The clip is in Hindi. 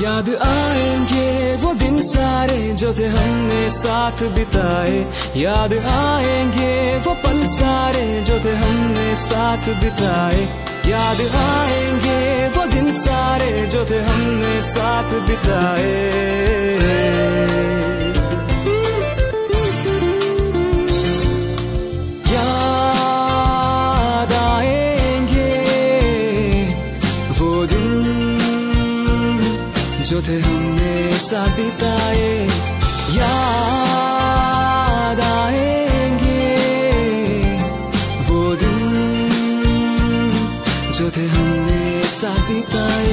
याद आएँगे वो दिन सारे जो थे हमने साथ बिताए। याद आएँगे वो पल सारे जो थे हमने साथ बिताए। याद आएँगे वो दिन सारे जो थे हमने साथ बिताए। जो थे हमने साथ बिताए याद आएँगे। वो दिन जो थे हमने साथ बिताए